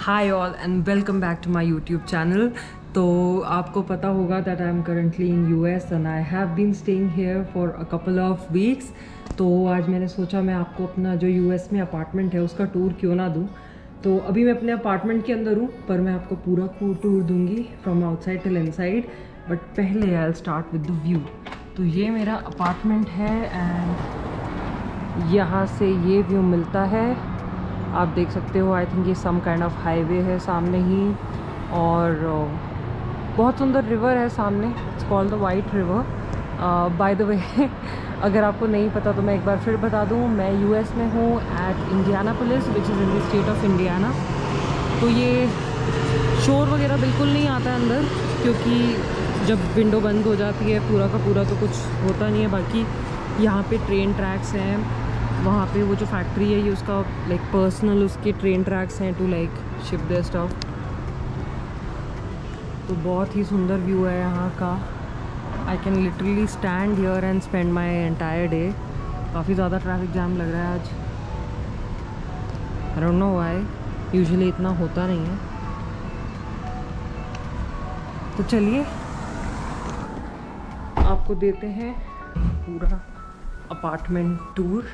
Hi all and welcome back to my YouTube channel तो आपको पता होगा that I am currently in US and I have been staying here for a couple of weeks तो आज मैंने सोचा मैं आपको अपना जो यूएस में अपार्टमेंट है उसका टूर क्यों ना दूँ। तो अभी मैं अपने अपार्टमेंट के अंदर हूँ, पर मैं आपको पूरा टूर दूँगी from outside till inside but पहले I'll start with the view तो ये मेरा अपार्टमेंट है एंड यहाँ से ये व्यू मिलता है। आप देख सकते हो आई थिंक ये सम काइंड ऑफ़ हाईवे है सामने ही और बहुत सुंदर रिवर है सामने it's called the white river by the way अगर आपको नहीं पता तो मैं एक बार फिर बता दूँ, मैं यूएस में हूँ at Indianapolis which is in the state of Indiana तो ये शोर वगैरह बिल्कुल नहीं आता है अंदर, क्योंकि जब विंडो बंद हो जाती है पूरा का पूरा तो कुछ होता नहीं है, बाकी यहाँ पे ट्रेन ट्रैक्स हैं। वहाँ पे वो जो फैक्ट्री है, ये उसका लाइक पर्सनल उसके ट्रेन ट्रैक्स हैं to like ship the stuff तो बहुत ही सुंदर व्यू है यहाँ का। I can literally stand here and spend my entire day काफ़ी ज़्यादा ट्रैफ़िक जाम लग रहा है आज। I don't know why usually इतना होता नहीं है। तो चलिए। आपको देते हैं पूरा अपार्टमेंट टूर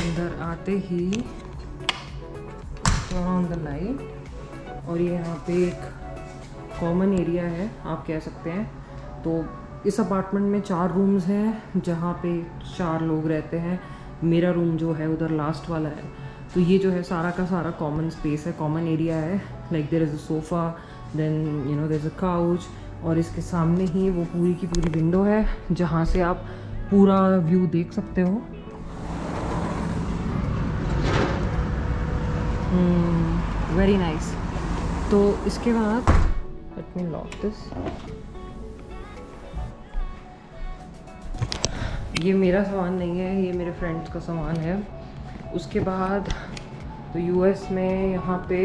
अंदर आते ही ऑन द लाइट और ये यहाँ पे एक कॉमन एरिया है, आप कह सकते हैं। तो इस अपार्टमेंट में चार रूम्स हैं, जहाँ पे चार लोग रहते हैं। मेरा रूम जो है, उधर लास्ट वाला है। तो ये जो है सारा का सारा कॉमन स्पेस है कॉमन एरिया है. Like there is a sofa then you know there is a couch और इसके सामने ही वो पूरी की पूरी विंडो है जहाँ से आप पूरा व्यू देख सकते हो. Very hmm, nice nice. तो इसके बाद मी लॉक दिस ये मेरा सामान नहीं है ये मेरे फ्रेंड्स का सामान है. उसके बाद तो यूएस में यहाँ पे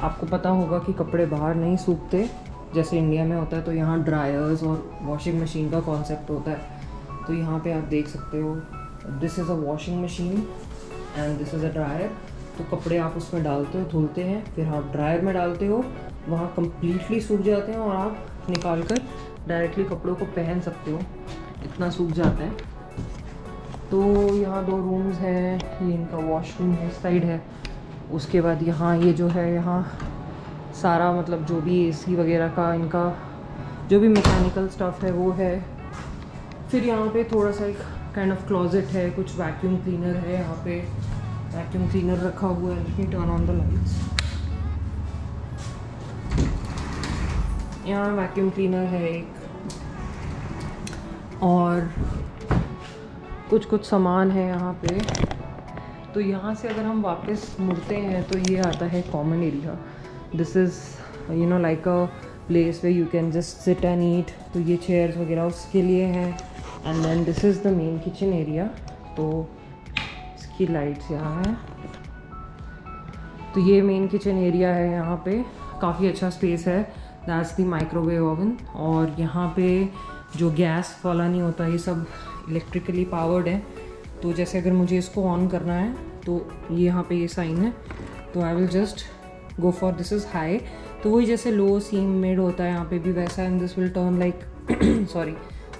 आपको पता होगा कि कपड़े बाहर नहीं सूखते। जैसे इंडिया में होता है तो यहाँ ड्रायर्स और वॉशिंग मशीन का कॉन्सेप्ट होता है। तो यहाँ पे आप देख सकते हो this is a washing machine and this is a dryer तो कपड़े आप उसमें डालते हो, धुलते हैं, फिर आप ड्रायर में डालते हो, वहाँ कम्प्लीटली सूख जाते हैं और आप निकाल कर डायरेक्टली कपड़ों को पहन सकते हो। इतना सूख जाता है। तो यहाँ दो रूम्स हैं, ये इनका वॉशरूम है साइड है। उसके बाद यहाँ ये जो है, यहाँ सारा मतलब जो भी एसी वगैरह का इनका जो भी मैकेनिकल स्टफ़ है, वो है। फिर यहाँ पे थोड़ा सा एक काइंड ऑफ़ क्लोजेट है, कुछ वैक्यूम क्लीनर है यहाँ पे। वैक्यूम क्लीनर रखा हुआ है let turn on the lights यहाँ वैक्यूम क्लीनर है एक। और कुछ कुछ सामान है यहाँ पे। तो यहाँ से अगर हम वापस मुड़ते हैं तो ये आता है common area this is you know like a place way you can just sit and eat तो ये चेयर्स वगैरह उसके लिए हैं। And then this is the main kitchen area तो इसकी लाइट्स यहाँ हैं। तो ये मेन किचन एरिया है यहाँ पे। काफ़ी अच्छा स्पेस है। दैट्स दी माइक्रोवेव ओवन और यहाँ पे जो गैस वाला नहीं होता, ये सब इलेक्ट्रिकली पावर्ड है तो जैसे अगर मुझे इसको ऑन करना है तो ये यहाँ पे ये साइन है तो I will just go for this is high तो वही जैसे लो सीम मेड होता है यहाँ पे भी वैसा and this will turn like sorry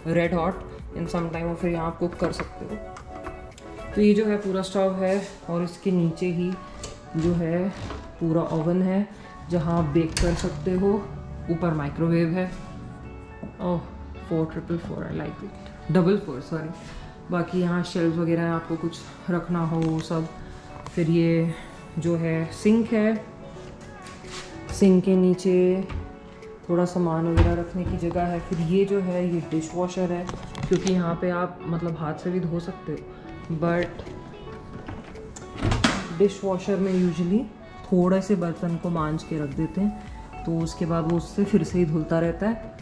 red hot in some time और फिर यहाँ आप कुक कर सकते हो। तो ये जो है पूरा स्टव है, और इसके नीचे ही जो है पूरा ओवन है, जहाँ आप बेक कर सकते हो। ऊपर माइक्रोवेव है। ओह four triple four I like it double four sorry बाकी यहाँ शेल्फ वगैरह आपको कुछ रखना हो, सब। फिर ये जो है सिंक है। सिंक के नीचे थोड़ा सामान वगैरह रखने की जगह है। फिर ये जो है, ये डिश वॉशर है, क्योंकि यहाँ पे आप मतलब हाथ से भी धो सकते हो। बट डिश वॉशर में यूजली थोड़े से बर्तन को मांझ के रख देते हैं तो उसके बाद वो उससे फिर से ही धुलता रहता है।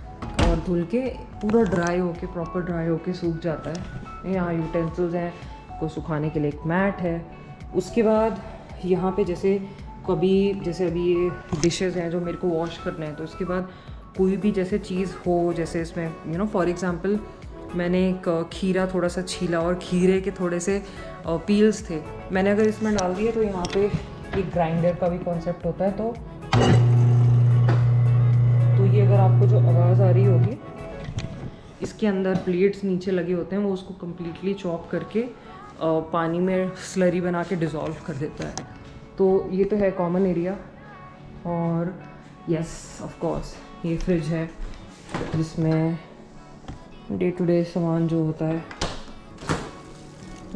और धुल के पूरा ड्राई होके प्रॉपर ड्राई होके सूख जाता है। यहाँ यूटेंसिल्स हैं, को सुखाने के लिए एक मैट है। उसके बाद यहाँ पे जैसे कभी, जैसे अभी ये डिशेस हैं जो मेरे को वॉश करने हैं तो उसके बाद कोई भी जैसे चीज़ हो, जैसे इसमें यू नो फॉर एग्ज़ाम्पल मैंने एक खीरा थोड़ा सा छीला और खीरे के थोड़े से पील्स थे। मैंने अगर इसमें डाल दिए तो यहाँ पे एक ग्राइंडर का भी कॉन्सेप्ट होता है तो तो ये अगर आपको जो आवाज़ आ रही होगी, इसके अंदर प्लेट्स नीचे लगे होते हैं, वो उसको कम्प्लीटली चॉप करके पानी में स्लरी बना के डिज़ोल्व कर देता है। तो ये तो है कॉमन एरिया और यस ऑफ़ कोर्स ये फ्रिज है, जिसमें डे टू डे सामान जो होता है।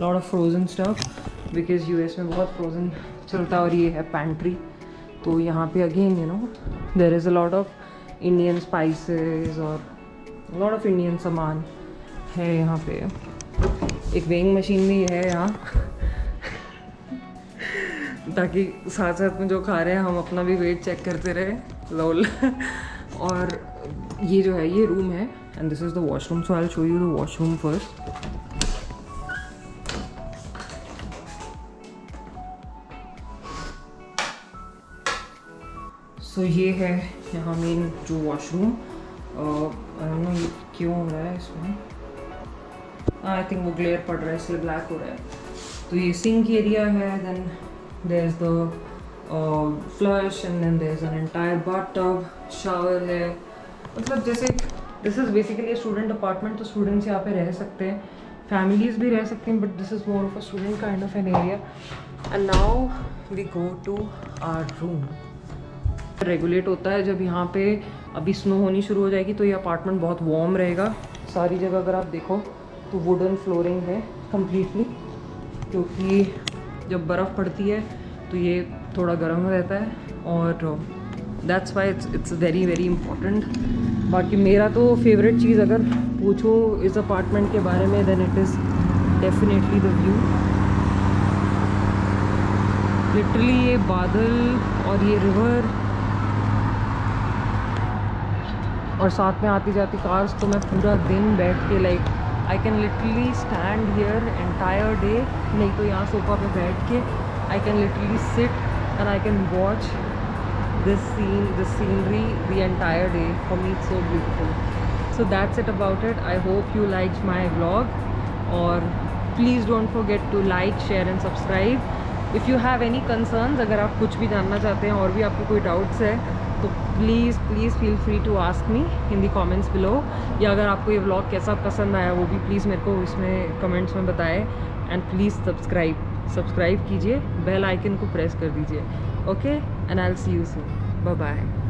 Lot of frozen stuff because US में बहुत फ्रोज़न चलता है और ये है पैंट्री तो यहाँ पे again you know there is a lot of Indian spices और लॉट ऑफ़ इंडियन सामान है यहाँ पे। एक वेइंग मशीन भी है यहाँ। ताकि साथ साथ में जो खा रहे हैं, हम अपना भी वेट चेक करते रहे लोल और ये जो है, ये रूम है and this is the washroom so I'll show you the washroom first so ये है यहाँ मेन जो वॉशरूम नो क्यों हो रहा है इसमें। आई थिंक वो ग्लेयर पड़ रहा है, इसलिए ब्लैक हो रहा है। तो ये सिंक एरिया है then there is the flush and then there is an entire bath tub shower है। मतलब जैसे this is basically student apartment तो स्टूडेंट्स यहाँ पे रह सकते हैं। फैमिलीज़ भी रह सकते हैं but this is more of a student kind of an area and now we go to our room regulate होता है। जब यहाँ पे अभी स्नो होनी शुरू हो जाएगी तो ये अपार्टमेंट बहुत वार्म रहेगा। सारी जगह अगर आप देखो तो वुडन फ्लोरिंग है कम्प्लीटली क्योंकि जब बर्फ़ पड़ती है तो ये थोड़ा गर्म रहता है। और that's why it's it's very very important बाकी मेरा तो फेवरेट चीज़ अगर पूछो इस अपार्टमेंट के बारे में then it is definitely the view literally ये बादल और ये रिवर और साथ में आती जाती कार्स तो मैं पूरा दिन बैठ के like I can literally stand here entire day नहीं तो यहाँ सोफा पे बैठ के I can literally sit and I can watch this scene this scenery the entire day for me so beautiful so that's it about it I hope you like my blog और please don't forget to like share and subscribe if you have any concern अगर आप कुछ भी जानना चाहते हैं, और भी आपको कोई डाउट्स है please please feel free to ask me in the comments below या अगर आपको ये ब्लॉग कैसा पसंद आया, वो भी प्लीज़ मेरे को इसमें कमेंट्स में बताएँ। एंड प्लीज़ सब्सक्राइब सब्सक्राइब कीजिए बेल आइकन को प्रेस कर दीजिए। Okay and I see you soon. Bye